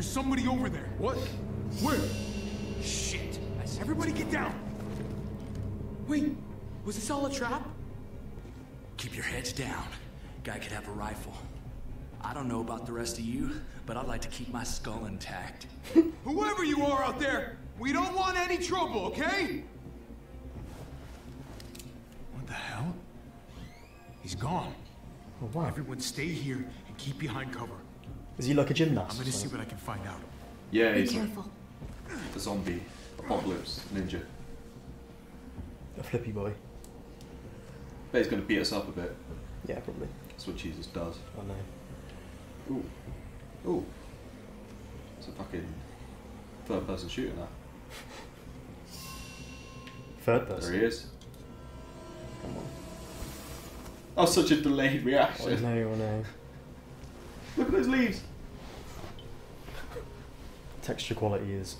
There's somebody over there. What? Where? Shit. Everybody get down. Wait, was this all a trap? Keep your heads down. Guy could have a rifle. I don't know about the rest of you, but I'd like to keep my skull intact. Whoever you are out there, we don't want any trouble, okay? What the hell? He's gone. Oh, wow. Everyone stay here and keep behind cover. Is he like a gymnast? I'm gonna see what I can find out. Yeah, Be he's careful. a zombie apocalypse ninja. A flippy boy. Bet he's going to beat us up a bit. Yeah, probably. That's what Jesus does. I know. Ooh. Ooh. It's a fucking third person shooter now. Third person? There he is. Come on. Oh, such a delayed Oh, reaction. no, oh no. Look at those leaves. Texture quality is.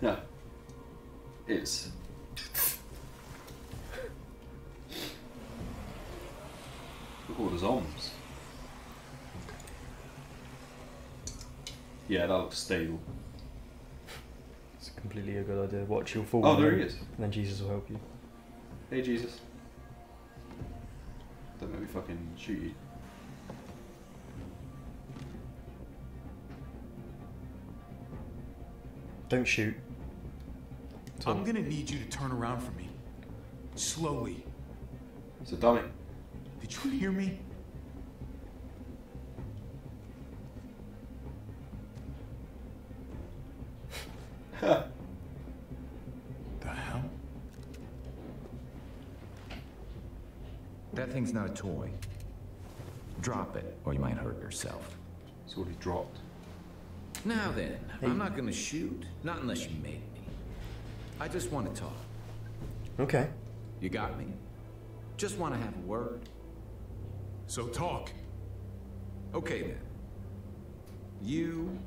No. It's. Look at all the zombies. Yeah, that looks stable. It's completely a good idea. Watch your fall. Oh, there he is. And then Jesus will help you. Hey, Jesus. Don't make me fucking shoot you. Don't shoot. I'm gonna need you to turn around for me. Slowly. It's a dummy. Did you hear me? the hell? That thing's not a toy. Drop it, or you might hurt yourself. It's already dropped. Now then, I'm not gonna shoot. Not unless you make me. I just want to talk. Okay. You got me? Just want to have a word. So talk. Okay then. You,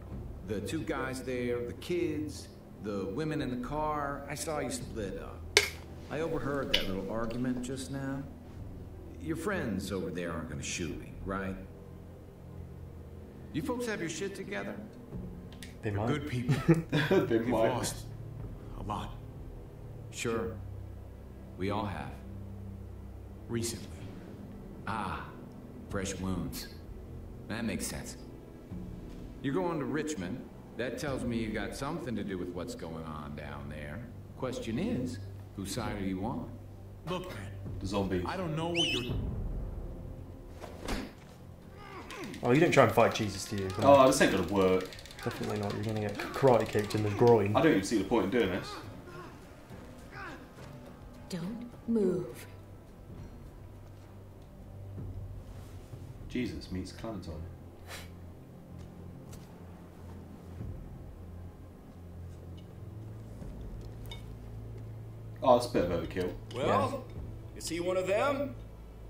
the two guys there, the kids, the women in the car, I saw you split up. I overheard that little argument just now. Your friends over there aren't gonna shoot me, right? You folks have your shit together? They They're might. good people. they We've might. lost a lot Sure. We all have. recently. Ah, fresh wounds. That makes sense. You're going to Richmond. That tells me you got something to do with what's going on down there. Question is, whose side are you on? Look, man, The zombies. I don't know what you're. Oh, you don't try and fight Jesus, do you? Oh, on. this ain't gonna work. Definitely not. You're gonna get karate kicked in the groin. I don't even see the point in doing this. Don't move. Jesus meets Clementine. Oh, that's a bit of overkill. Well, is he one of them?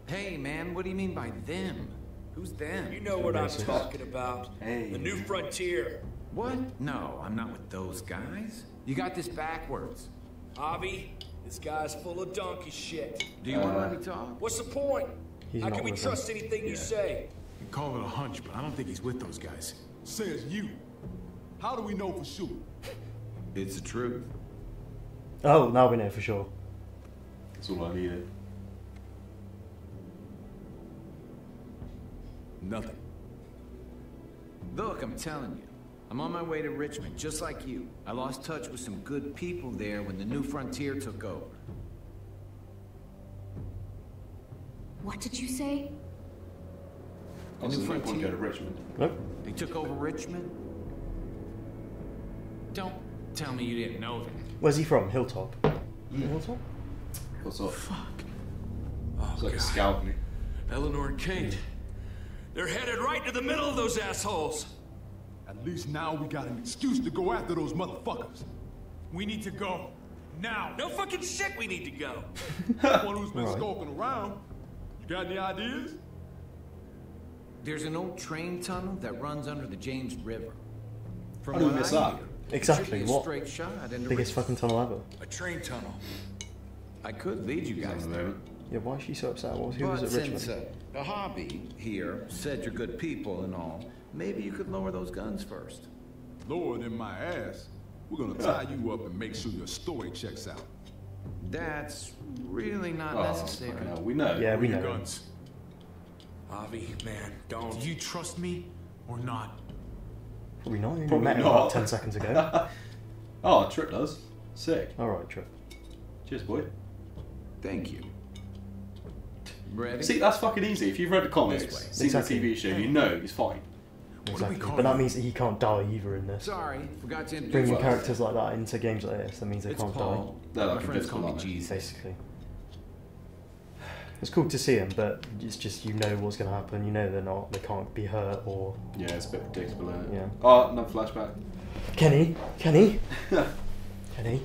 Hey, man, what do you mean by them? Who's them? You know what I'm talking about. Hey. The new frontier. What? No, I'm not with those guys. You got this backwards. Javi, this guy's full of donkey shit. Do you want to let uh, me talk? What's the point? He's How can we with trust anything you say? You call it a hunch, but I don't think he's with those guys. Says you. How do we know for sure? It's the truth. Oh, now we know for sure. That's all I needed. Nothing. Look, I'm telling you. I'm on my way to Richmond, just like you. I lost touch with some good people there when the new frontier took over. What did you say? I was new no point frontier. go to Richmond. Nope. They took over Richmond? Don't tell me you didn't know that. Where's he from? Hilltop. Hilltop? What's up? Fuck. It's Oh, like a oh, God. scout. me. Eleanor and Kate. They're headed right to the middle of those assholes. At least now we got an excuse to go after those motherfuckers. We need to go. Now. No fucking shit we need to go. One who's been Right. skulking around. You got any ideas? There's an old train tunnel that runs under the James River. From How do we miss that? Exactly, It should be a what? straight shot into Biggest fucking tunnel ever. A train tunnel. I could lead you guys there. Yeah, why is she so upset? What was, who was But at Richmond? Uh, since Javi here said you're good people and all, maybe you could lower those guns first. Lower than my ass. We're gonna tie you up and make sure your story checks out. That's really not Oh, necessary. fucking hell, we know. Yeah, we Where your know. guns. Avi, man, don't. Do you trust me or not? Probably not. You Probably met not. about 10 seconds ago. Oh, Tripp does. Sick. Alright, Tripp. Cheers, boy. Thank you. Ready? See, that's fucking easy. If you've read the comics, This way. seen Exactly. the TV show, you know he's fine. What do we Exactly. But that you? means that he can't die either in this. Sorry, forgot to introduce Bringing you. characters like that into games like this, that means they It's can't Paul. They're like My friends call me invisible, aren't they? Jesus. basically. It's cool to see him, but it's just you know what's going to happen. You know they're not, they can't be hurt or. Yeah, it's a bit predictable, isn't it? Yeah. Oh, another flashback. Kenny, Kenny, Kenny.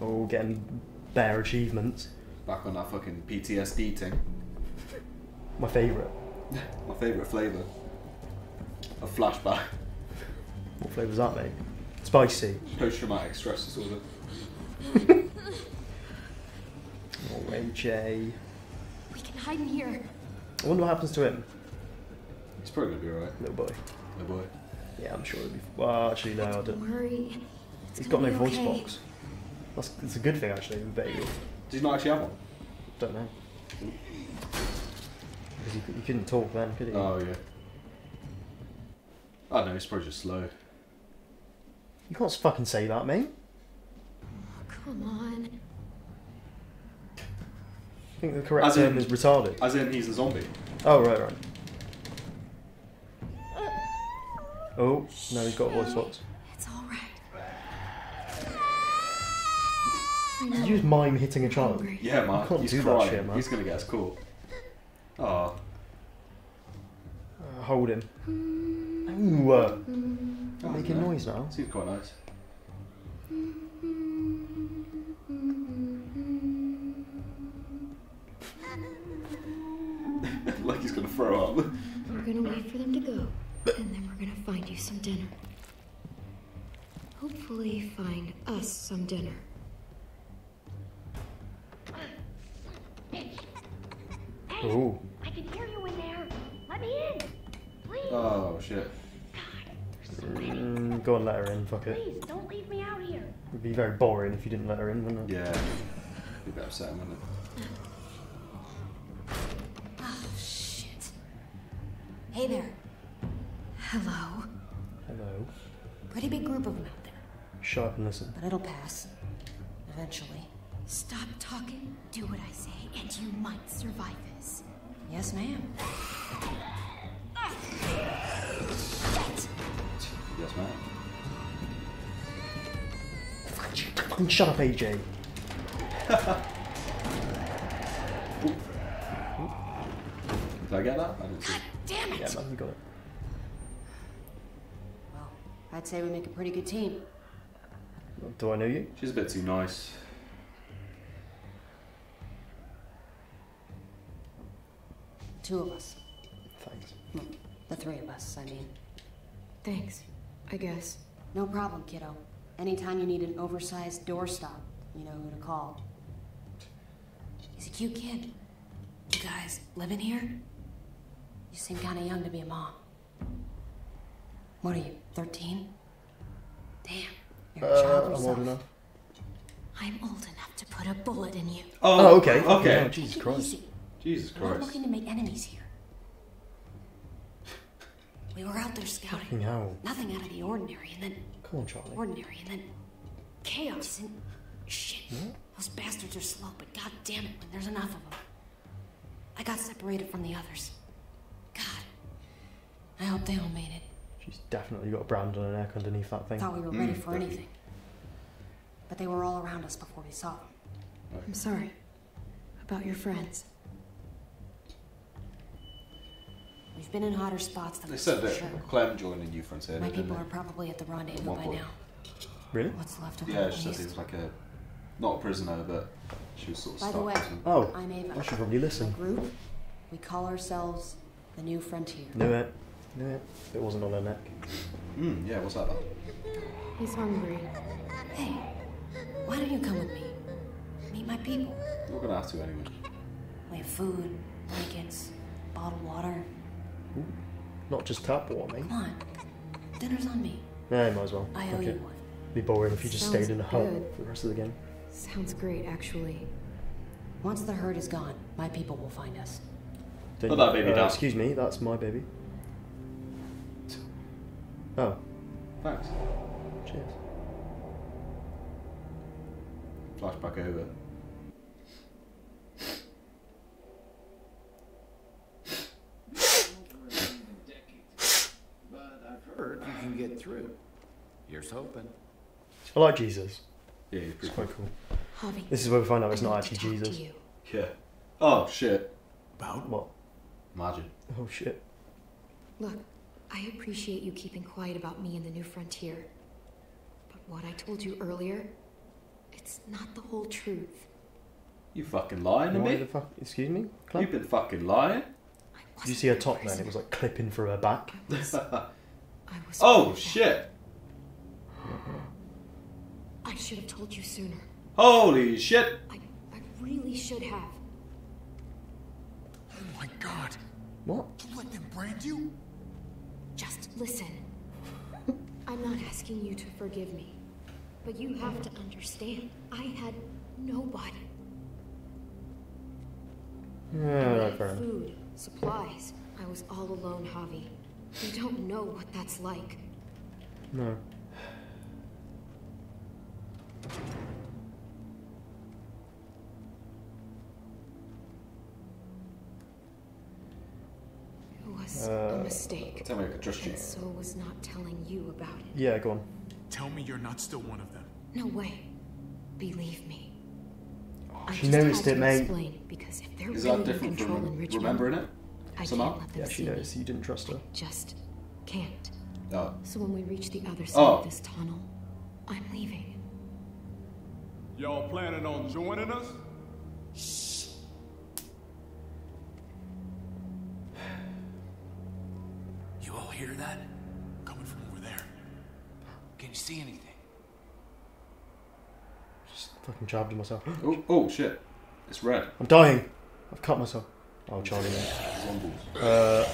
Oh, getting better achievements. Back on that fucking PTSD thing. My favourite. My favourite flavour. A flashback. What flavour's that, mate? Spicy. Post traumatic stress disorder. Oh, AJ. We can hide in here. I wonder what happens to him, He's probably gonna be alright, little boy. my boy. Yeah, I'm sure it'll be. Well, actually, no, I Don't don't. worry. It's He's got no be voice box. That's it's a good thing, actually, with baby. Did you not actually have one? Don't know. Because he, he couldn't talk then, could he? Oh, yeah. I don't know, it's probably just slow. You can't fucking say that, mate. Oh, Come on. I think the correct As term in- is retarded. As in, he's a zombie. Oh, right, right. Oh, no, he's got a voice box. You just mime hitting a child? Hungry. Yeah, man. can't he's do that shit, man. He's gonna get us caught. Oh, Uh, hold him. Ooh, uh, making noise now. Seems quite nice. like he's gonna throw up. We're gonna wait for them to go, and then we're gonna find you some dinner. Hopefully, find us some dinner. Ooh. I can hear you in there. Let me in. Please. Oh shit. Mm, go and let her in, fuck it. Please, don't leave me out here. It'd be very boring if you didn't let her in, wouldn't it? Yeah. Be a bit upsetting, wouldn't it? Oh, shit. Hey there. Hello. Hello. Pretty big group of them out there, Shut up and listen. but it'll pass. Eventually. Stop talking, do what I say, and you might survive this. Yes, ma'am. Yes, man. Fucking shut up, AJ. Did I get that? I didn't see. Damn it! Yeah, man, you got it. Well, I'd say we make a pretty good team. Do I know you? She's a bit too nice. Two of us. Thanks. The three of us, I mean. Thanks, I guess. No problem, kiddo. Anytime you need an oversized doorstop, you know who to call. He's a cute kid. You guys living here? You seem kind of young to be a mom. What are you, 13? Damn, you're a child Uh, I'm old enough. I'm old enough to put a bullet in you. Oh, okay. Okay. Oh, Jesus Take it Christ. We're not looking to make enemies here. We were out there scouting. Fucking hell. Nothing out of the ordinary, and then Come on, Charlie. ordinary, and then chaos and shit. Those bastards are slow, but god damn it, when there's enough of them. I got separated from the others. God, I hope they all made it. She's definitely got a brand on her neck underneath that thing. Thought we were ready Mm, for definitely. anything, but they were all around us before we saw them. I'm sorry about your friends. We've been in hotter spots than They said that sure. Clem joined the new frontier. My people they? are probably at the rendezvous by point. now. Really? What's left of Yeah, the she said he was like a not a prisoner, but she was sort of By the stuck. way, or something. Oh, I'm Ava. I should probably listen. group, we call ourselves the New Frontier. Knew it. Knew it. It wasn't on her neck. Mm, yeah, what's that? Then? He's hungry. Hey, why don't you come with me? Meet my people. We're gonna have to anyway. We have food, blankets, bottled water. Not just tap water, mate. Come on. Dinner's on me. Yeah, might as well. I owe Fuck you it. one. Be boring if you just Sounds stayed in a hut good. for the rest of the game. Sounds great, actually. Once the herd is gone, my people will find us. Don't Put that baby uh, down. Excuse me, that's my baby. Oh, Thanks. cheers. Flashback over. But I've heard you can get through. Here's hoping. I like Jesus. Yeah, he's It's pretty quite cool. cool. Javi, This is where we find out it's not actually Jesus. Yeah. Oh shit. About? What? Imagine. Oh shit. Look, I appreciate you keeping quiet about me and the new frontier. But what I told you earlier, it's not the whole truth. You fucking lying to Why me? the fuck? Excuse me? Claire? You've been fucking lying. Did you see her top then? It was like clipping through her back. I was, I was oh worried. shit. I should have told you sooner. Holy shit. I, I really should have. Oh my god. What? You let them brand you? Just listen. I'm not asking you to forgive me, but you have to understand. I had nobody. Yeah, I had fair food, supplies. I was all alone, Javi. You don't know what that's like. No. It was Uh, a mistake. Tell me I could trust you. And so was not telling you about it. Yeah, go on. Tell me you're not still one of them. No way. Believe me. I she noticed it, mate. Explain, because if they're Is really that different control in from Richmond, remembering it? I somehow? can't let them Yeah, she see noticed me. you didn't trust her. Just can't. Oh. So when we reach the other side Oh. of this tunnel, I'm leaving. Y'all planning on joining us? Shh. You all hear that? Coming from over there. Can you see anything? Just fucking jabbed myself. Oh, oh shit. It's red. I'm dying. I've cut myself. Oh, Charlie. man. Zombies. Uh,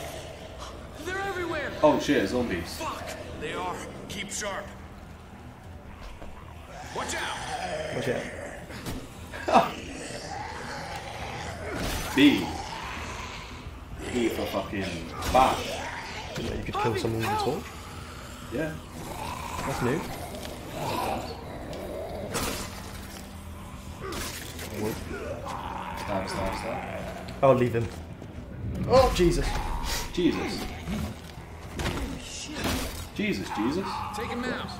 They're everywhere! Oh shit, zombies. Fuck! They are. Keep sharp. Watch out! what's it? B. B for fucking bat. Didn't know you could kill someone with a torch. Yeah. That's new. Stab, stab, stab. I'll leave him. Oh, Jesus. Jesus. Jesus, Jesus. Take him out.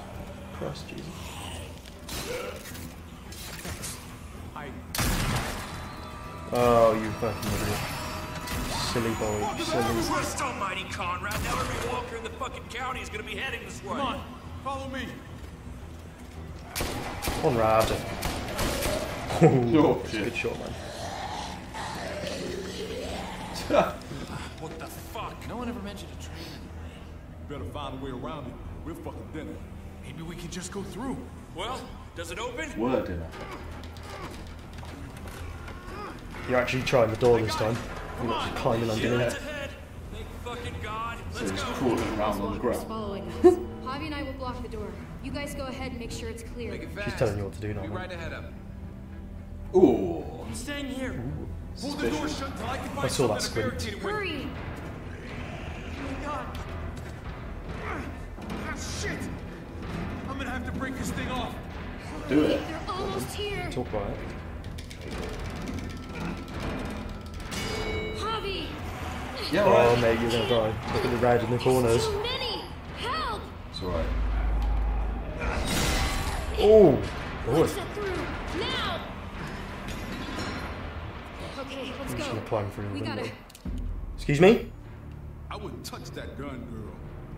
Christ, Jesus. Oh, you fucking idiot. Silly boy. Silly. Christ almighty, Conrad. Now every walker in the fucking county is gonna be heading this way. Come on, follow me. Conrad. Oh, Oh, that's a shit. good shot, man. What the fuck? No one ever mentioned a train. Better find a way around it. We're fucking dinner. Maybe we can just go through. Well, does it open? Word dinner. You're actually trying the door this time. You're not just climbing underneath It's it. ahead. Thank fucking God. So Let's he's go. crawling around on the ground. following us. Javi and I will block the door. You guys go ahead and make sure it's clear. It. She's telling you what to do now, Be man. right ahead of him. Ooh. I'm staying here. Hold the door shut till I can I saw that something squint. barricade it with. Hurry! Ah, shit! I'm gonna have to break this thing off. Do it. They're almost here! Talk about it. Yeah, Oh, alright. mate, you're gonna die. Look at the red in the corners. Too many! Help! It's alright. Oh, boy. Now! Okay, let's I'm just gonna climb through the We window. gotta. Excuse me? I wouldn't touch that gun, girl.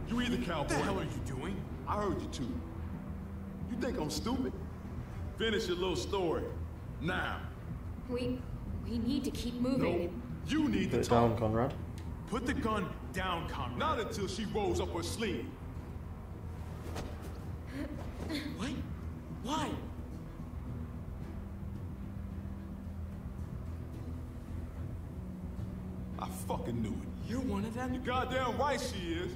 You either cowboy. What the hell are you doing? I heard you too. You think I'm stupid? Finish your little story. Now. We. We need to keep moving. No, moving. you need Put to it talk. down, Conrad. Put the gun down, Conrad. Not until she rolls up her sleeve. What? Why? I fucking knew it. You're one of them? You goddamn right she is.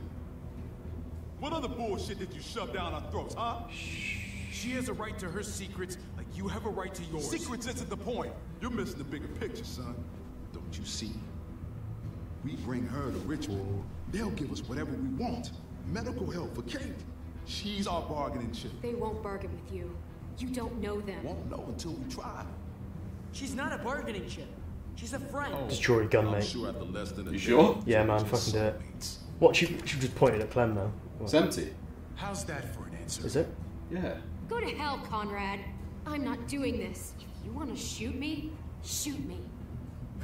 What other bullshit did you shove down our throats, huh? She has a right to her secrets, like you have a right to yours. Secrets isn't the point. You're missing the bigger picture, son. Don't you see? We bring her to Richmond. They'll give us whatever we want. Medical help for Kate. She's our bargaining chip. They won't bargain with you. You don't know them. Won't know until we try. She's not a bargaining chip. She's a friend. Destroy your gun, I'm mate. sure after less than a You day, sure? Yeah, man, fucking do it. What? She, she just pointed at Clem now. It's empty. How's that for an answer? Is it? Yeah. Go to hell, Conrad. I'm not doing this. If you want to shoot me, shoot me.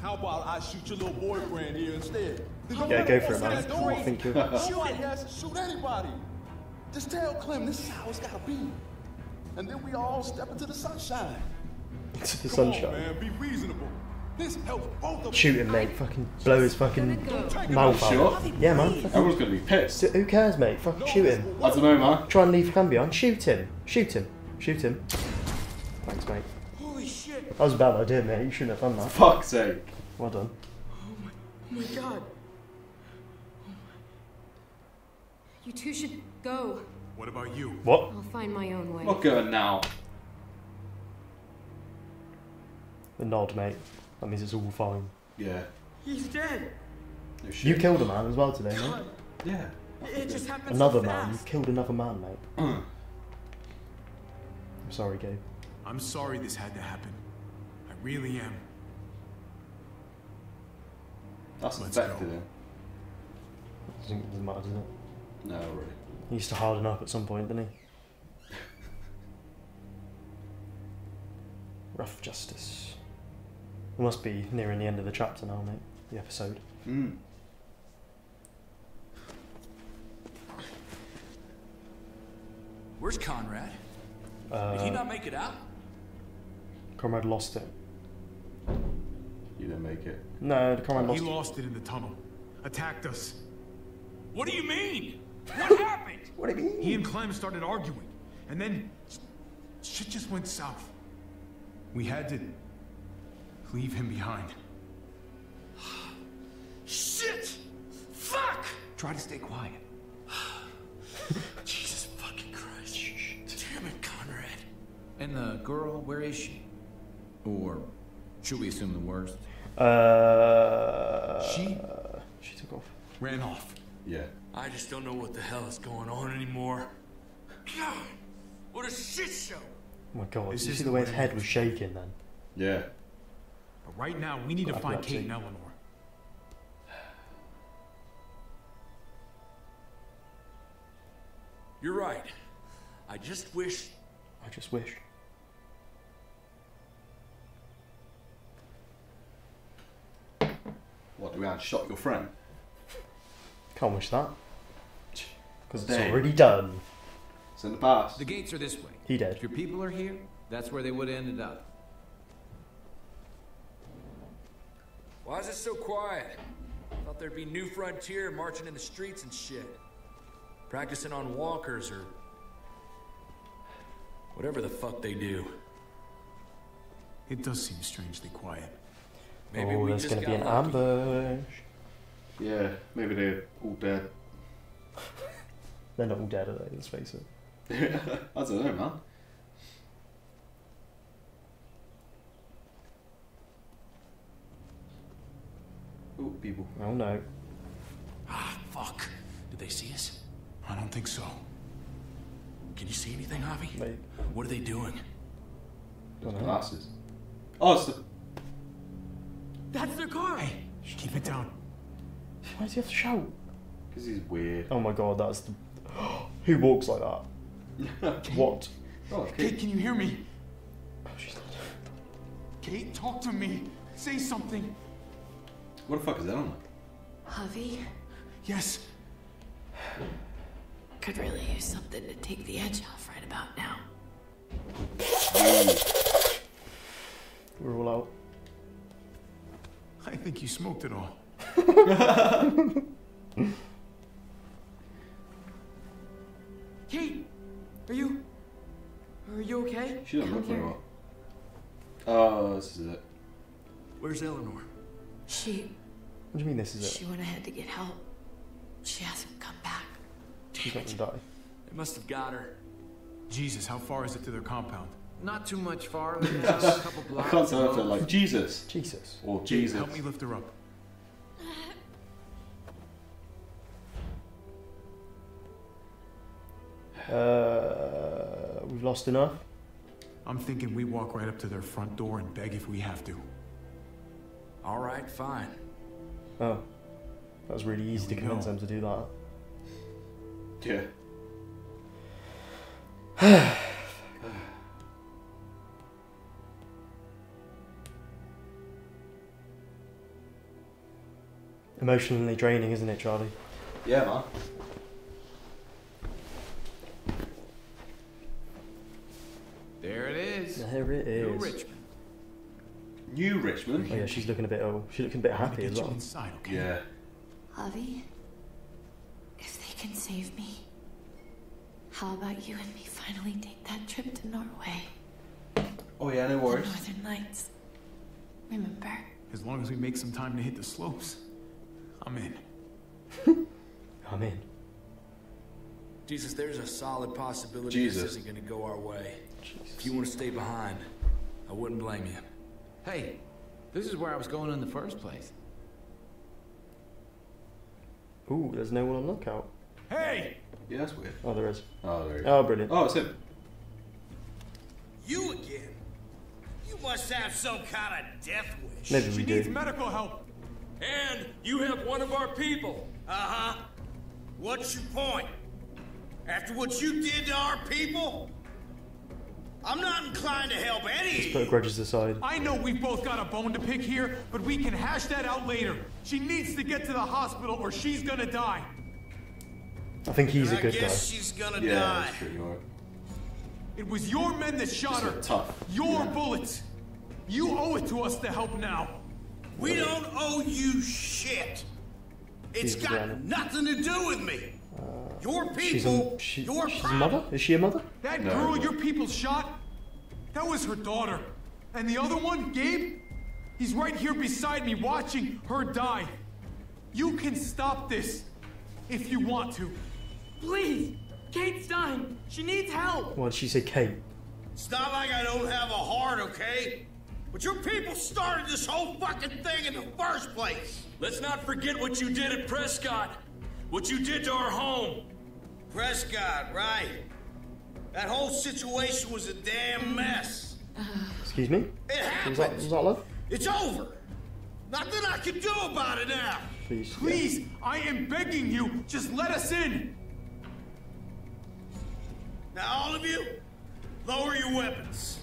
How about I shoot your little boyfriend here instead? Then Yeah, go for it, man. that door. I you're. Shoot it, yes. Shoot anybody. Just tell Clem this is how it's gotta be. And then we all step into the sunshine. It's the Come on, sunshine. man. Be reasonable. This helps both of us. Shoot him, mate. Fucking blow his fucking Gonna go. mouth Sure. out. Yeah, man. Everyone's gonna be pissed. who cares, mate? Fucking shoot him. I don't know, man. Try and leave Clem behind. Shoot him. Shoot him. Shoot him. Thanks, mate. Holy shit. That was a bad idea, mate. You shouldn't have done that. Fuck's sake. Well done. Oh my god. You two should go. What about you? What? I'll find my own way. I'm not going now. The nod, mate. That means it's all fine. Yeah. He's dead. No You killed a man as well today, mate. Yeah. It just happened Another so man. You killed another man, mate. Mm. I'm sorry, Gabe. I'm sorry this had to happen. I really am. That's Let's affected go. him. Doesn't, doesn't matter, does it? No, really. He used to harden up at some point, didn't he? Rough justice. We must be nearing the end of the chapter now, mate. The episode. Mm. Where's Conrad? Uh, Did he not make it out? Conrad lost it. You didn't make it. No, the comrade He lost it. lost it in the tunnel. Attacked us. What do you mean? What happened? What do you mean? He and Clem started arguing. And then shit just went south. We had to leave him behind. Shit! Fuck! Try to stay quiet. Jesus fucking Christ. Damn it, Conrad. And the girl, where is she? Or should we assume the worst? Uh, She she took off. ran off. Yeah. I just don't know what the hell is going on anymore. God, what a shit show! Oh my god, This you see isn't the way his head was shaking then? Yeah. But right now, we need to find. Kate and Eleanor. You're right. I just wish. I just wish. What, do we have shot your friend? Can't wish that. Because it's Dang. already done. It's in the past. The gates are this way. He dead. If your people are here, that's where they would have ended up. Why is it so quiet? Thought there'd be New Frontier marching in the streets and shit. Practicing on walkers or. whatever the fuck they do. It does seem strangely quiet. Maybe oh, we there's gonna be got an lucky. ambush. Yeah, maybe they're all dead. They're not all dead, are they? Let's face it. I don't know, man. Oh, people. Oh no. Ah, fuck. Did they see us? I don't think so. Can you see anything, Javi? Mate. What are they doing? Those glasses. Oh, it's the. That's their car! Hey, keep it down. Why does he have to shout? Because he's weird. Oh my god, that's the. Who walks like that? What? Oh, Kate, Kate. can you hear me? Oh, she's not. Kate, talk to me. Say something. What the fuck is that on? Javi, Yes. could really use something to take the edge off right about now. We're all out. I think you smoked it all. Kate! Are you. Are you okay? She doesn't look very well. Oh, this is it. Where's Eleanor? She What do you mean this is it? She went ahead to get help. She hasn't come back. She's not gonna die. They must have got her. Jesus, how far is it to their compound? Not too much farther than that, a couple I can't tell if they're like Jesus Jesus. or Jesus. Help me lift her up. Uh, we've lost enough. I'm thinking we walk right up to their front door and beg if we have to. All right, fine. Oh, that was really easy to convince go. them to do that. Yeah. Emotionally draining, isn't it, Charlie? Yeah, man. There it is. There it is. New. Richmond. New Richmond. Oh yeah, she's looking a bit. Oh, she's looking a bit happy get as well. inside, okay? Yeah. Javi, if they can save me, how about you and me finally take that trip to Norway? Oh yeah, no worries. The. Northern Lights. Remember? As long as we make some time to hit the slopes, I'm in. I'm in. Jesus, there's a solid possibility Jesus. this isn't gonna go our way. If you want to stay behind, I wouldn't blame you. Hey, this is where I was going in the first place. Ooh, there's no one on lookout. Hey! Yeah, that's weird. Oh, there is. Oh, there you Oh, brilliant. Oh, it's him. You again? You must have some kind of death wish. Maybe we She we needs medical help. And you have one of our people. Uh huh. What's your point? After what you did to our people? I'm not inclined to help any of Put grudges aside. I know we've both got a bone to pick here, but we can hash that out later. She needs to get to the hospital or she's gonna die. I think he's a I good guy. guess she's gonna Yeah, die. that's true. You're right. It was your men that shot her. tough. Your bullets. You owe it to us to help now. We don't owe you shit. It's She's got Mariana. nothing to do with me. Uh, your She's people, a, she, your she's a mother? Is she a mother? That No. girl your people shot, that was her daughter. And the other one, Gabe, he's right here beside me watching her die. You can stop this if you want to. Please! Kate's dying! She needs help! Why did she say Kate? It's not like I don't have a heart, okay? But your people started this whole fucking thing in the first place. Let's not forget what you did at Prescott. What you did to our home. Prescott, right? That whole situation was a damn mess. Excuse me? It Was that, was that love? It's over. Nothing I can do about it now. Please. yeah. Please, I am begging you, just let us in. Now, all of you, lower your weapons.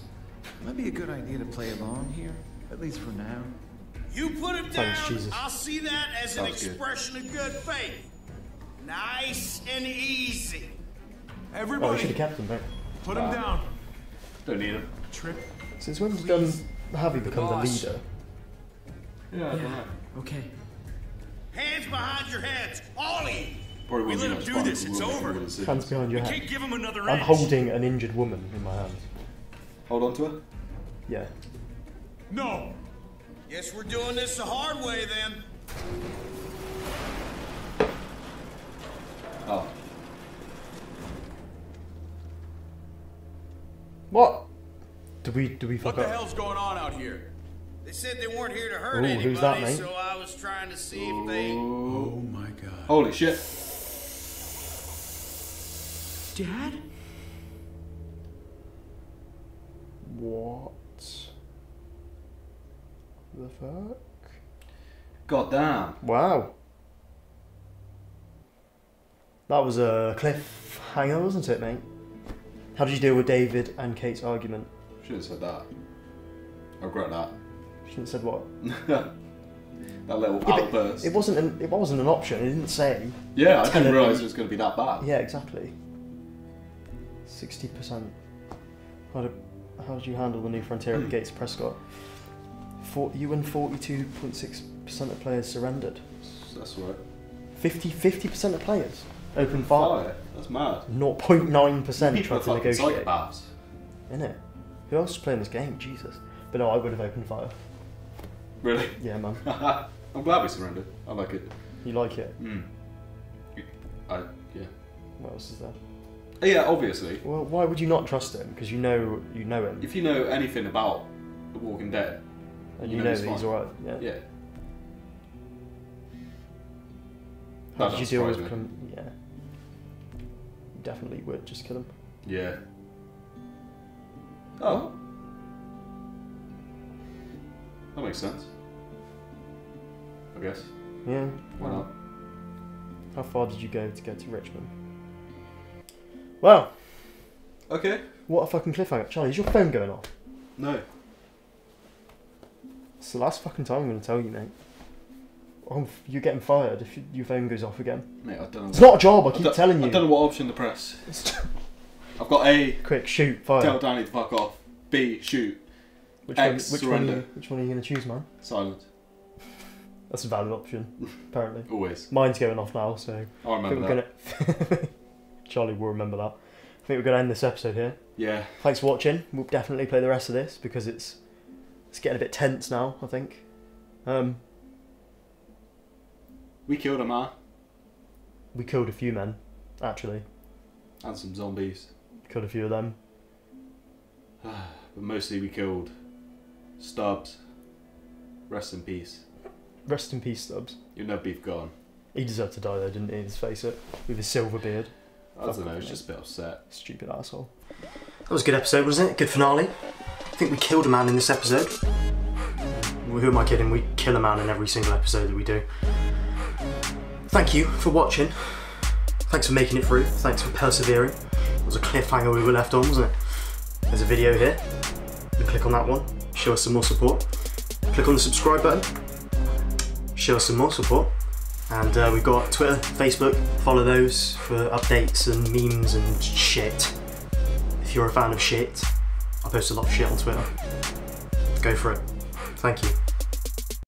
Might be a good idea to play along here, at least for now. You put him Thanks, down, Jesus. I'll see that as an Sounds good. expression of good faith. Nice and easy. Everybody, Oh, we should Everybody, have kept him, mate. put him down. Don't need him. Tripp. Since when did um, Javi become the boss. leader? Yeah, I. Okay. Hands behind your heads, all of you. Probably We let him do this, it's over. all the decisions. Hands behind your We head. can't give him another I'm holding an injured woman in my hands. Hold on to her. Yeah. No. Guess we're doing this the hard way then. Oh. What? Do we do we What the up? hell's going on out here? They said they weren't here to hurt Ooh, anybody, who's that, mate? so I was trying to see if they. Oh my god. Holy shit. Dad? What? The fuck? God damn. Wow. That was a cliffhanger, wasn't it, mate? How did you deal with David and Kate's argument? Should have said that. I regret that. Shouldn't have said what? that little Yeah, outburst. It wasn't an it wasn't an option. It didn't say. yeah, I didn't realise it was going to be that bad. Yeah, exactly. Sixty percent. How did how did you handle the new frontier at the gates, Prescott? For, you and forty-two point six percent of players surrendered. That's right. 50 percent of players opened fire. Fire. That's mad. 0.9 percent People tried are to negotiate. psychopaths. Innit? Who else is playing this game? Jesus. But no, I would have opened fire. Really? Yeah, man. I'm glad we surrendered. I like it. You like it? Mm. I yeah. What else is there? Yeah, obviously. Well, why would you not trust him? Because you know you know him, If you know anything about The Walking Dead, and you you know know he's that he's alright. Yeah. yeah. How That did you deal with? Com- yeah. You definitely would just kill him. Yeah. Oh. That makes sense. I guess. Yeah. Why not? How far did you go to get to Richmond? Wow. Okay. What a fucking cliffhanger. Charlie, is your phone going off? No. It's the last fucking time I'm going to tell you, mate. Oh, you're getting fired if you- your phone goes off again. Mate, I don't know. It's not a job, I keep telling you. I don't know what option to press. I've got A. Quick, shoot, fire. Tell Danny to fuck off. B. Shoot. Which X. one? Which surrender. one? Which one are you going to choose, man? Silent. That's a valid option, apparently. Always. Mine's going off now, so. I remember we're Gonna... Charlie will remember that. I think we're going to end this episode here. Yeah. Thanks for watching. We'll definitely play the rest of this because it's it's getting a bit tense now. I think. Um, We killed a man we killed a few men, actually. and some zombies, Killed a few of them. but mostly we killed Stubbs. Rest in peace. Rest in peace, Stubbs. You'll never be gone. He deserved to die though, didn't he? Let's face it. With his silver beard. I don't know. It's just a bit upset. Stupid asshole. That was a good episode, wasn't it? Good finale. I think we killed a man in this episode. Who am I kidding? We kill a man in every single episode that we do. Thank you for watching. Thanks for making it through. Thanks for persevering. It was a cliffhanger we were left on, wasn't it? There's a video here. You click on that one. Show us some more support. Click on the subscribe button. Show us some more support. And uh, we've got Twitter, Facebook. Follow those for updates and memes and shit. If you're a fan of shit, I post a lot of shit on Twitter. Go for it. Thank you.